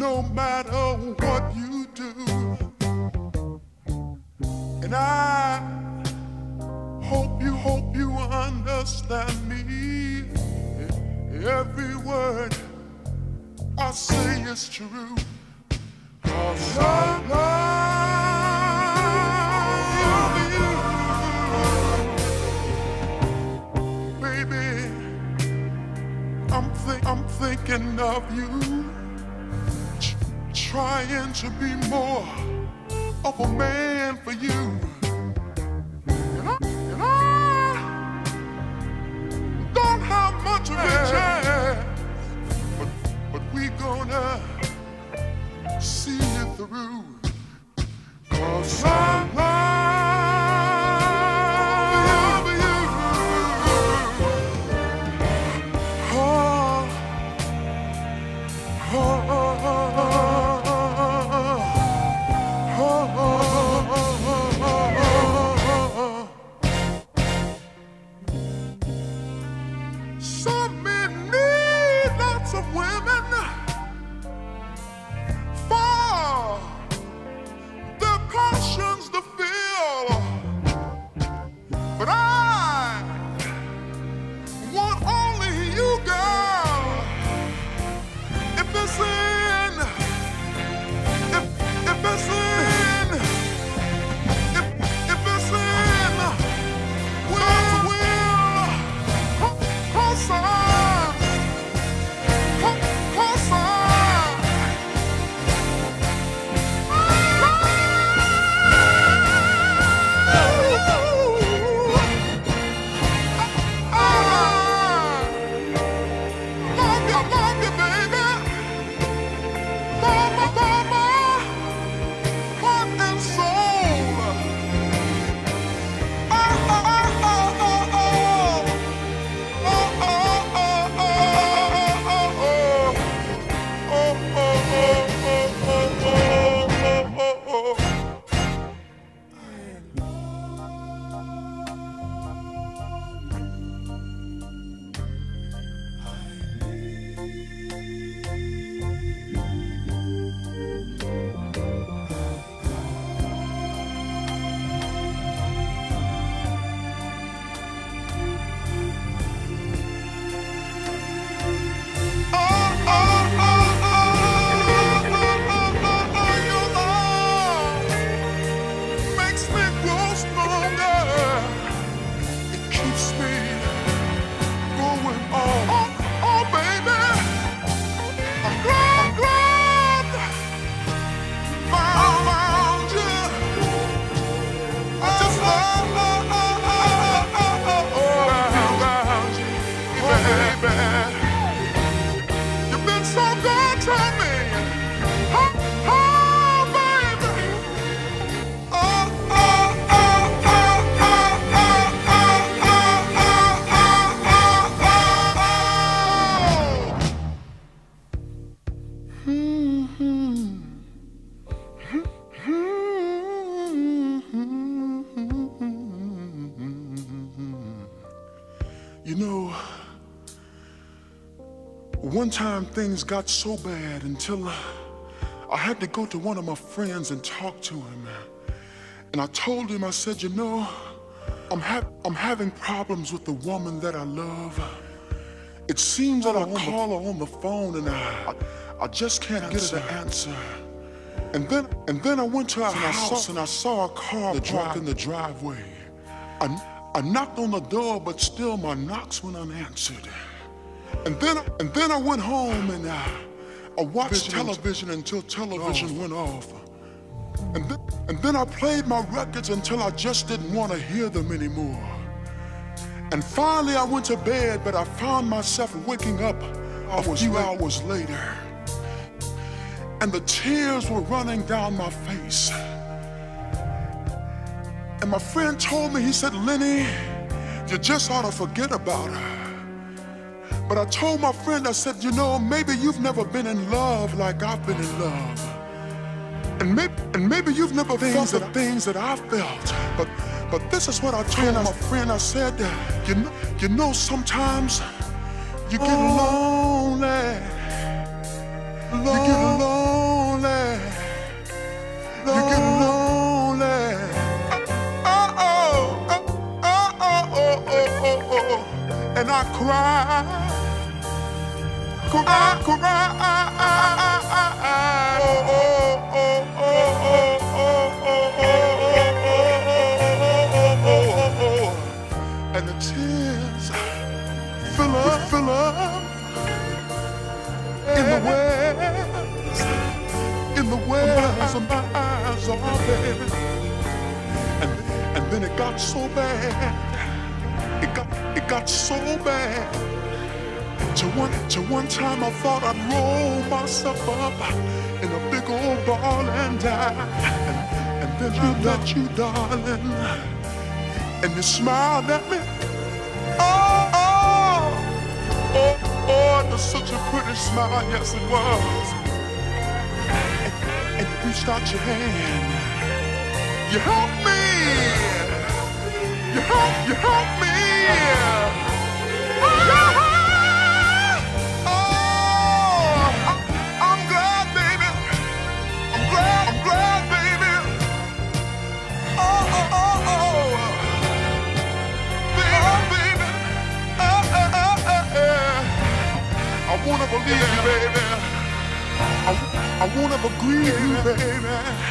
No, matter what you do. And I hope you, hope you understand me. Every word I say is true. Cause I love I'm thinking of you. Trying to be more of a man for you. And I, and I don't have much of a chance, but, but we gonna see it through. Cause I love you. Oh, oh, You know, one time things got so bad until I had to go to one of my friends and talk to him. And I told him, I said, you know, I'm, ha- I'm having problems with the woman that I love. It seems that I call her on the phone and I, I, I just can't get her to answer. And then, and then I went to her house and I saw a car parked in the driveway. I, I knocked on the door, but still my knocks went unanswered. And then, and then I went home and I, I watched television until television went off. And then, and then I played my records until I just didn't want to hear them anymore. And finally I went to bed, but I found myself waking up a few hours later. And the tears were running down my face. And my friend told me, he said, Lenny, you just ought to forget about her. But I told my friend, I said, you know, maybe you've never been in love like I've been in love. And maybe, and maybe you've never felt the things that I felt. But but this is what I told my friend. I said, you know, you know sometimes you get lonely. You get lonely. I cry. Cry, cry. Oh, oh, oh, oh, oh. and the tears fill up, fill up in the wells, in the wells of my eyes, oh baby. And, and then it got so bad, it got, so bad. To one, to one time I thought I'd roll myself up in a big old ball and die. And, then I let you, darling and you smiled at me. Oh, oh, oh, oh, it was such a pretty smile, yes it was. And, and you reached out your hand. You helped me. You help, you help me. Oh, I'm glad, baby. Glad, glad, baby. Oh, oh, oh, oh. Baby. Oh, oh, oh, oh. I wanna believe you, baby. I, I wanna believe you, baby.